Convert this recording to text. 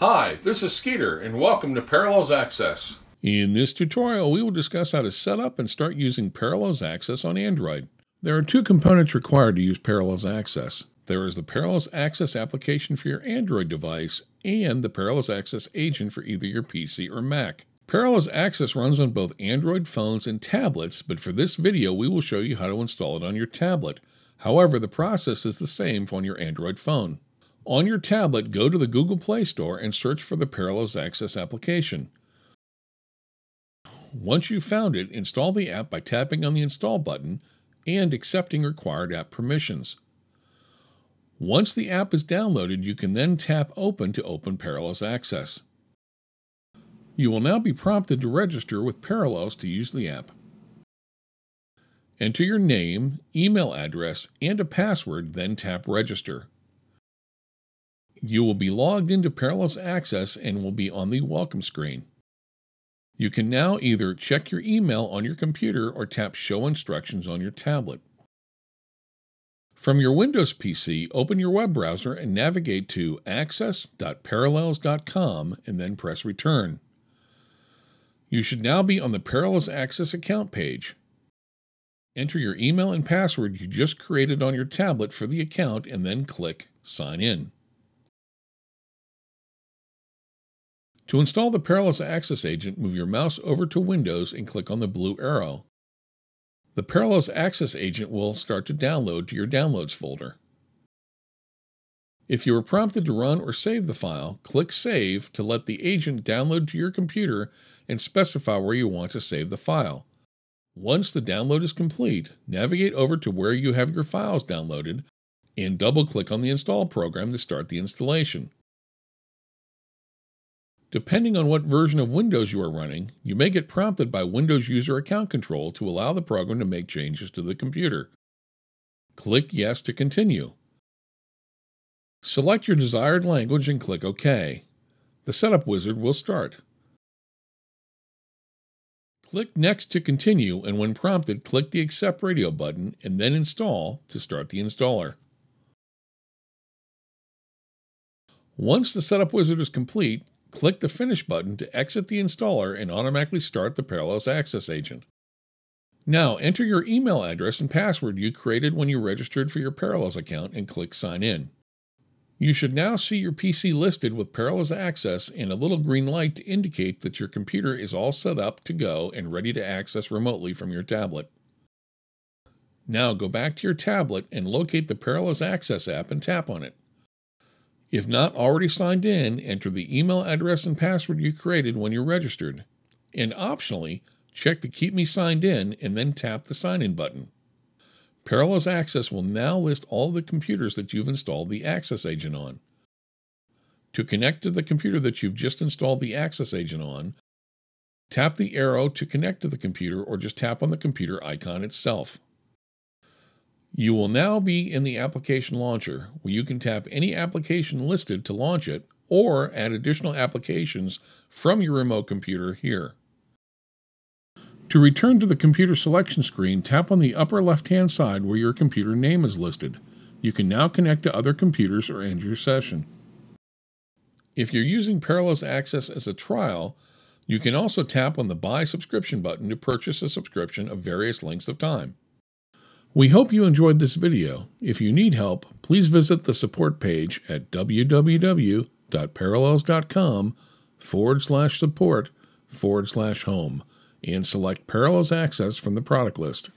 Hi, this is Skeeter, and welcome to Parallels Access. In this tutorial, we will discuss how to set up and start using Parallels Access on Android. There are two components required to use Parallels Access. There is the Parallels Access application for your Android device and the Parallels Access agent for either your PC or Mac. Parallels Access runs on both Android phones and tablets, but for this video we will show you how to install it on your tablet. However, the process is the same on your Android phone. On your tablet, go to the Google Play Store and search for the Parallels Access application. Once you've found it, install the app by tapping on the Install button and accepting required app permissions. Once the app is downloaded, you can then tap Open to open Parallels Access. You will now be prompted to register with Parallels to use the app. Enter your name, email address, and a password, then tap Register. You will be logged into Parallels Access and will be on the welcome screen. You can now either check your email on your computer or tap Show Instructions on your tablet. From your Windows PC, open your web browser and navigate to access.parallels.com and then press Return. You should now be on the Parallels Access account page. Enter your email and password you just created on your tablet for the account and then click Sign In. To install the Parallels Access Agent, move your mouse over to Windows and click on the blue arrow. The Parallels Access Agent will start to download to your Downloads folder. If you are prompted to run or save the file, click Save to let the agent download to your computer and specify where you want to save the file. Once the download is complete, navigate over to where you have your files downloaded and double click on the Install program to start the installation. Depending on what version of Windows you are running, you may get prompted by Windows User Account Control to allow the program to make changes to the computer. Click Yes to continue. Select your desired language and click OK. The setup wizard will start. Click Next to continue, and when prompted, click the Accept Radio button and then Install to start the installer. Once the setup wizard is complete, Click the Finish button to exit the installer and automatically start the Parallels Access agent. Now, enter your email address and password you created when you registered for your Parallels account and click Sign In. You should now see your PC listed with Parallels Access and a little green light to indicate that your computer is all set up to go and ready to access remotely from your tablet. Now go back to your tablet and locate the Parallels Access app and tap on it. If not already signed in, enter the email address and password you created when you registered. And optionally, check the Keep Me Signed In and then tap the Sign In button. Parallels Access will now list all the computers that you've installed the Access Agent on. To connect to the computer that you've just installed the Access Agent on, tap the arrow to connect to the computer or just tap on the computer icon itself. You will now be in the application launcher where you can tap any application listed to launch it or add additional applications from your remote computer here. To return to the computer selection screen, tap on the upper left hand side where your computer name is listed. You can now connect to other computers or end your session. If you're using Parallels Access as a trial, you can also tap on the Buy Subscription button to purchase a subscription of various lengths of time. We hope you enjoyed this video. If you need help, please visit the support page at www.parallels.com forward slash support forward slash home and select Parallels Access from the product list.